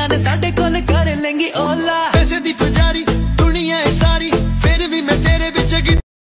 none